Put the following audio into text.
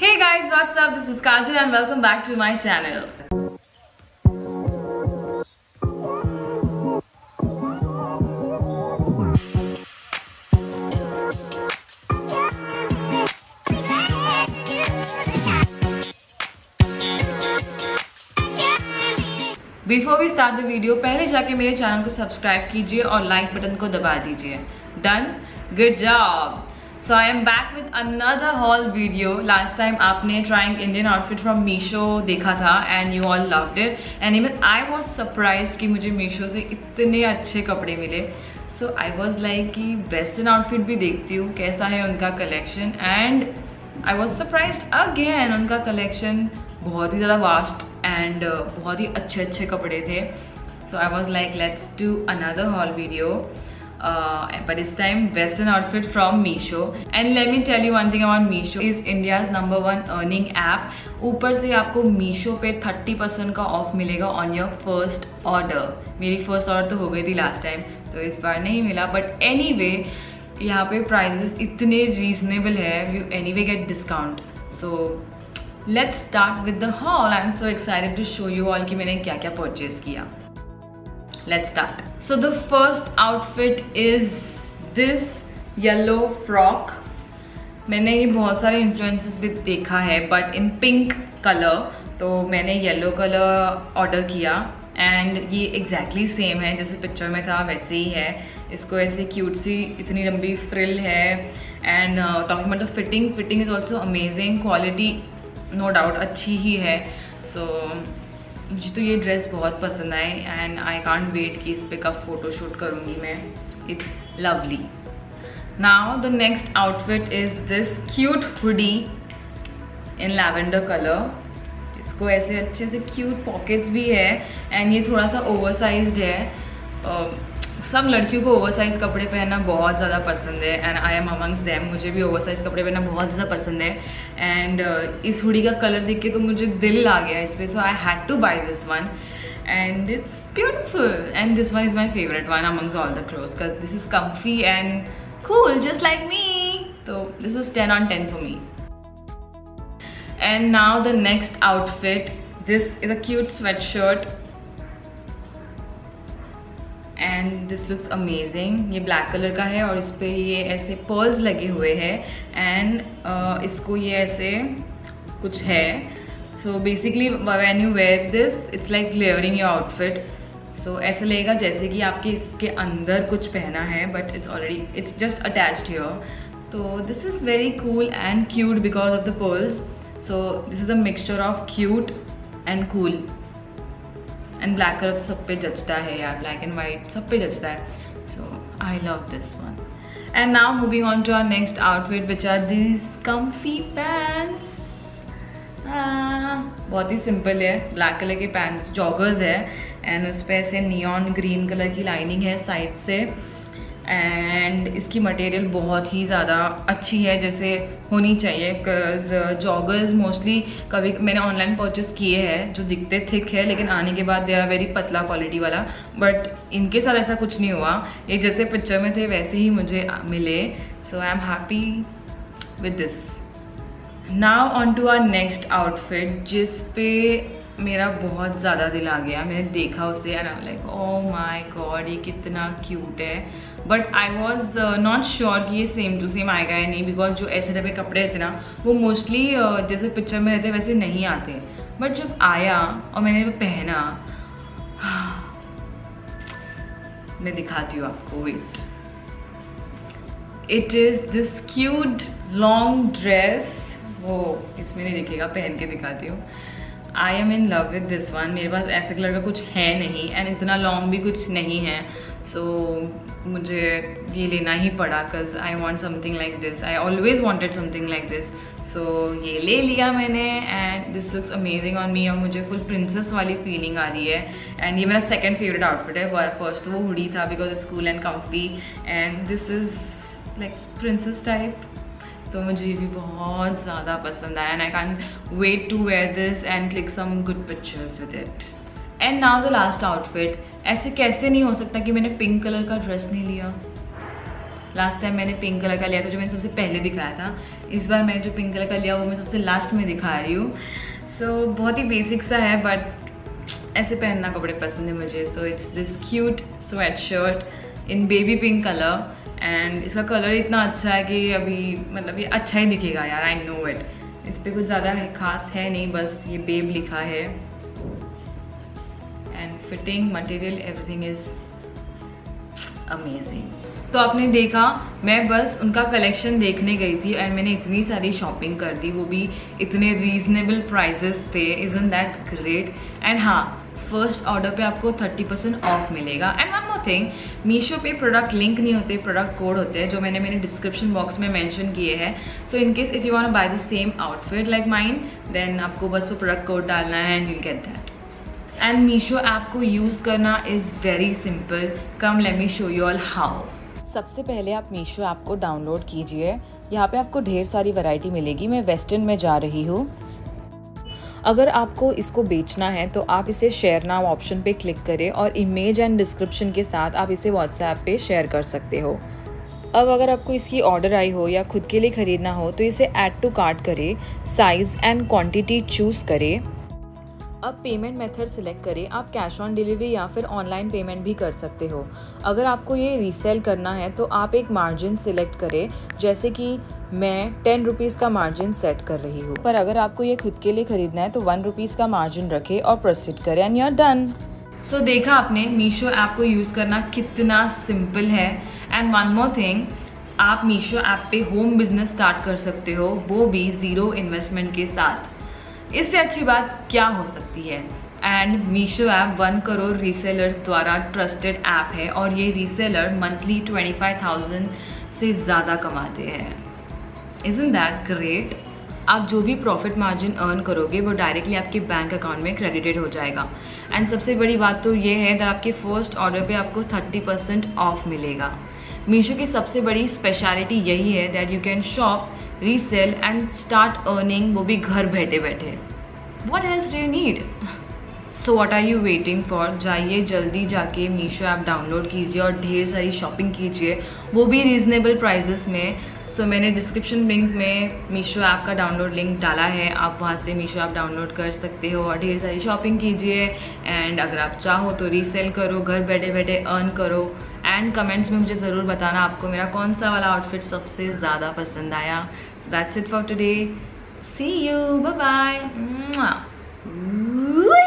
Hey guys, what's up? This is Kajal and welcome back to my channel. Before we start the video पहले जाके मेरे channel को subscribe कीजिए और like button को दबा दीजिए done good job so I am back with another haul video last time आपने trying Indian outfit from Meesho देखा था and you all loved it and even I was surprised कि मुझे मीशो से इतने अच्छे कपड़े मिले. सो आई वॉज़ लाइक कि वेस्टर्न आउटफिट भी देखती हूँ कैसा है उनका collection and I was surprised again उनका कलेक्शन बहुत ही ज़्यादा वास्ट एंड uh, बहुत ही अच्छे अच्छे कपड़े थे. So I was like let's do another haul video but इस time western outfit from Meesho and let me tell you one thing about Meesho is India's number one earning app ऊपर से आपको मीशो पे थर्टी परसेंट का off मिलेगा on your first order मेरी first order तो हो गई थी लास्ट टाइम तो इस बार नहीं मिला. बट एनी वे यहाँ पे प्राइजेस इतने रीजनेबल है you anyway get discount so let's start with the haul I am so excited to show you all कि मैंने क्या क्या परचेज किया. Let's start so the first outfit is this yellow frock मैंने ये बहुत सारे इन्फ्लुएंसेस भी देखा है बट इन पिंक कलर तो मैंने येलो कलर ऑर्डर किया एंड ये एग्जैक्टली exactly सेम है जैसे पिक्चर में था वैसे ही है। इसको ऐसे क्यूट सी इतनी लंबी फ्रिल है and talking the fitting fitting is also amazing quality no doubt अच्छी ही है। सो so, मुझे तो ये ड्रेस बहुत पसंद आई एंड आई कॉन्ट वेट कि इस पर कब फ़ोटो शूट करूँगी मैं। It's lovely now the next outfit is this cute hoodie in lavender colour इसको ऐसे अच्छे से क्यूट पॉकेट्स भी है एंड ये थोड़ा सा ओवर साइज़ है। uh, सब लड़कियों को ओवरसाइज कपड़े पहनना बहुत ज़्यादा पसंद है and I am amongst them मुझे भी ओवरसाइज कपड़े पहनना बहुत ज़्यादा पसंद है एंड uh, इस हुडी का कलर देख के तो मुझे दिल आ गया इस पर so I had to buy this one and it's beautiful and this one is my favourite one amongst all the cloth because this is comfy and cool just like me so this is 10 on 10 for me. And now the next outfit this is a cute sweatshirt and this looks amazing ये black colour का है और इस पर ये ऐसे pearls लगे हुए हैं। एंड uh, इसको ये ऐसे कुछ है। So basically when you wear this it's like layering your outfit so ऐसे लगेगा जैसे कि आपके इसके अंदर कुछ पहना है but it's already it's just attached here तो this is very cool and cute because of the pearls so this is a mixture of cute and cool and black colour सब पे जचता है यार ब्लैक एंड वाइट सब पे जचता है. So I love this one and now moving on to our next outfit which are this comfy pants बहुत ही सिंपल है. ब्लैक कलर के पैंट्स जॉगर्स है. एंड उस पर ऐसे नियॉन ग्रीन कलर की लाइनिंग है साइड से. एंड इसकी मटेरियल बहुत ही ज़्यादा अच्छी है, जैसे होनी चाहिए जॉगर्स मोस्टली कभी, मैंने ऑनलाइन परचेस किए हैं, जो दिखते थिक है, लेकिन आने के बाद दे आर वेरी पतला क्वालिटी वाला। बट इनके साथ ऐसा कुछ नहीं हुआ। ये जैसे पिक्चर में थे, वैसे ही मुझे मिले। So I am happy with this now on to our next outfit जिस पे मेरा बहुत ज़्यादा दिल आ गया मैंने देखा उसे and like oh my god ये कितना क्यूट है. But I was not sure कि ये सेम टू सेम आएगा या नहीं बिकॉज़ जो ऐसे टाइप के कपड़े रहते ना वो मोस्टली uh, जैसे पिक्चर में रहते वैसे नहीं आते। बट जब आया और मैंने वो पहना मैं दिखाती हूँ आपको wait it is this cute long dress वो इसमें नहीं दिखेगा पहन के दिखाती हूँ। I am in love with this one मेरे पास ऐसे कलर का कुछ है नहीं एंड इतना लॉन्ग भी कुछ नहीं है। सो so, मुझे ये लेना ही पड़ा because I want something like this I always wanted something like this so ये ले लिया मैंने and this looks amazing on me और मुझे फुल प्रिंसेस वाली फीलिंग आ रही है। एंड ये मेरा सेकेंड फेवरेट आउटफिट है फ़र्स्ट वो हुडी था because it's cool and comfy and this is like princess type तो मुझे ये भी बहुत ज़्यादा पसंद आया and I can wait to wear this and click some good pictures with it and now the last outfit ऐसे कैसे नहीं हो सकता कि मैंने पिंक कलर का ड्रेस नहीं लिया? लास्ट टाइम मैंने पिंक कलर का लिया था जो मैंने सबसे पहले दिखाया था. इस बार मैंने जो पिंक कलर का लिया वो मैं सबसे लास्ट में दिखा रही हूँ. सो so, बहुत ही बेसिक सा है बट ऐसे पहनना कपड़े पसंद है मुझे. So it's this cute sweatshirt in baby pink colour and इसका कलर इतना अच्छा है कि अभी मतलब ये अच्छा ही दिखेगा यार आई नो इट इस पर कुछ ज़्यादा खास है नहीं, बस ये बेब लिखा है. And fitting material everything is amazing तो आपने देखा, मैं बस उनका कलेक्शन देखने गई थी एंड मैंने इतनी सारी शॉपिंग कर दी, वो भी इतने रीजनेबल प्राइजेस पे. इन दैट ग्रेट एंड हाँ फ़र्स्ट ऑर्डर पे आपको 30 परसेंट ऑफ़ मिलेगा. And one more thing Meesho पे प्रोडक्ट लिंक नहीं होते प्रोडक्ट कोड होते हैं, जो मैंने मेरे डिस्क्रिप्शन बॉक्स में मेंशन किए हैं. So in case if you want buy the same outfit like mine then आपको बस वो प्रोडक्ट कोड डालना है and you get that and Meesho app को यूज़ करना is very simple come let me show you all how सबसे पहले आप मीशो ऐप को डाउनलोड कीजिए. यहाँ पे आपको ढेर सारी वैरायटी मिलेगी. मैं वेस्टर्न में जा रही हूँ. अगर आपको इसको बेचना है तो आप इसे शेयर नाउ ऑप्शन पे क्लिक करें और इमेज एंड डिस्क्रिप्शन के साथ आप इसे व्हाट्सएप पे शेयर कर सकते हो। अब अगर आपको इसकी ऑर्डर आई हो या खुद के लिए ख़रीदना हो तो इसे ऐड टू कार्ट करें साइज़ एंड क्वांटिटी चूज़ करें। अब पेमेंट मेथड सिलेक्ट करें। आप कैश ऑन डिलीवरी या फिर ऑनलाइन पेमेंट भी कर सकते हो। अगर आपको ये रीसेल करना है तो आप एक मार्जिन सिलेक्ट करें, जैसे कि मैं टेन रुपीज़ का मार्जिन सेट कर रही हूँ। पर अगर आपको ये खुद के लिए ख़रीदना है तो वन रुपीज़ का मार्जिन रखें और प्रोसीड करें एंड यूर डन सो देखा आपने मीशो ऐप को यूज़ करना कितना सिंपल है। एंड वन मोर थिंग आप मीशो ऐप पे होम बिज़नेस स्टार्ट कर सकते हो, वो भी ज़ीरो इन्वेस्टमेंट के साथ। इससे अच्छी बात क्या हो सकती है? And Meesho app one crore reseller द्वारा ट्रस्टेड ऐप है और ये reseller monthly twenty five thousand से ज़्यादा कमाते हैं। इज़ इन दैट ग्रेट आप जो भी प्रॉफिट मार्जिन अर्न करोगे, वो डायरेक्टली आपके बैंक अकाउंट में क्रेडिटेड हो जाएगा। एंड सबसे बड़ी बात तो ये है कि आपके फ़र्स्ट ऑर्डर पे आपको 30 परसेंट ऑफ़ मिलेगा। मीशो की सबसे बड़ी स्पेशलिटी यही है that you can shop resell and start earning वो भी घर बैठे बैठे। What else do you need so what are you waiting for जाइए, जल्दी जाके मीशो ऐप डाउनलोड कीजिए और ढेर सारी शॉपिंग कीजिए। वो भी रीजनेबल प्राइजेस में। सो मैंने डिस्क्रिप्शन लिंक में मीशो ऐप का डाउनलोड लिंक डाला है। आप वहाँ से मीशो ऐप डाउनलोड कर सकते हो और ढेर सारी शॉपिंग कीजिए। एंड अगर आप चाहो तो रीसेल करो, घर बैठे बैठे अर्न करो। एंड कमेंट्स में मुझे ज़रूर बताना आपको मेरा कौन सा वाला आउटफिट सबसे ज़्यादा पसंद आया. That's it for today see you bye bye